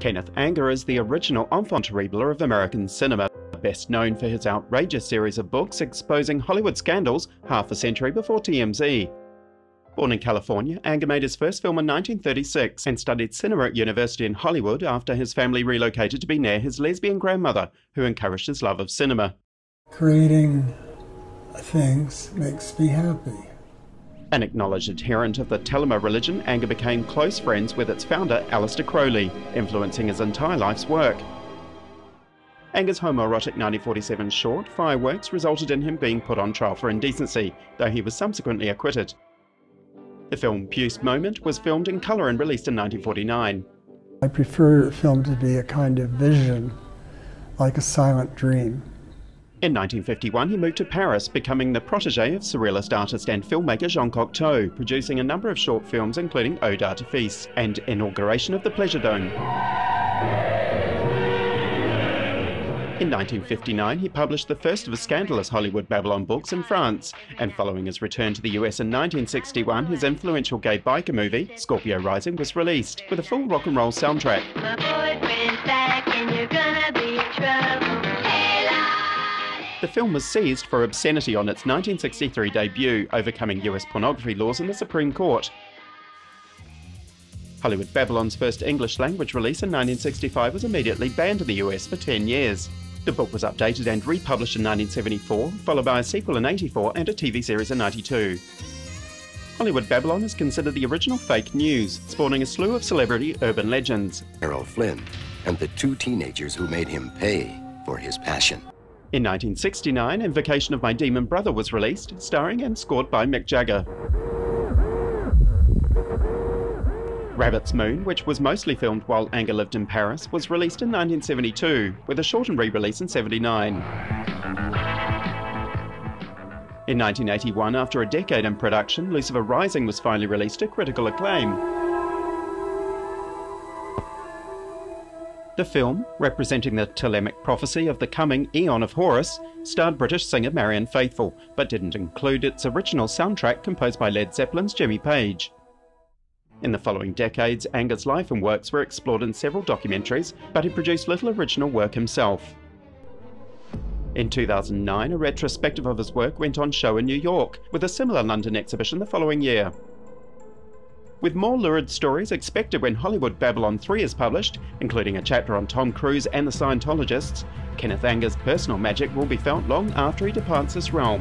Kenneth Anger is the original enfant terrible of American cinema, best known for his outrageous series of books exposing Hollywood scandals half a century before TMZ. Born in California, Anger made his first film in 1936 and studied cinema at university in Hollywood after his family relocated to be near his lesbian grandmother, who encouraged his love of cinema. Creating things makes me happy. An acknowledged adherent of the Thelema religion, Anger became close friends with its founder, Aleister Crowley, influencing his entire life's work. Anger's homoerotic 1947 short, Fireworks, resulted in him being put on trial for indecency, though he was subsequently acquitted. The film Puce Moment was filmed in colour and released in 1949. I prefer film to be a kind of vision, like a silent dream. In 1951, he moved to Paris, becoming the protege of surrealist artist and filmmaker Jean Cocteau, producing a number of short films including Eaux d'Artifice and Inauguration of the Pleasure Dome. In 1959, he published the first of the scandalous Hollywood Babylon books in France, and following his return to the US in 1961, his influential gay biker movie, Scorpio Rising, was released, with a full rock and roll soundtrack. The film was seized for obscenity on its 1963 debut, overcoming US pornography laws in the Supreme Court. Hollywood Babylon's first English language release in 1965 was immediately banned in the US for 10 years. The book was updated and republished in 1974, followed by a sequel in 84 and a TV series in 92. Hollywood Babylon is considered the original fake news, spawning a slew of celebrity urban legends. Errol Flynn and the two teenagers who made him pay for his passion. In 1969, Invocation of My Demon Brother was released, starring and scored by Mick Jagger. Rabbit's Moon, which was mostly filmed while Anger lived in Paris, was released in 1972, with a shortened re-release in 79. In 1981, after a decade in production, Lucifer Rising was finally released to critical acclaim. The film, representing the Thelemic prophecy of the coming Aeon of Horus, starred British singer Marianne Faithfull, but didn't include its original soundtrack composed by Led Zeppelin's Jimmy Page. In the following decades, Anger's life and works were explored in several documentaries, but he produced little original work himself. In 2009, a retrospective of his work went on show in New York, with a similar London exhibition the following year. With more lurid stories expected when Hollywood Babylon 3 is published, including a chapter on Tom Cruise and the Scientologists, Kenneth Anger's personal magic will be felt long after he departs this realm.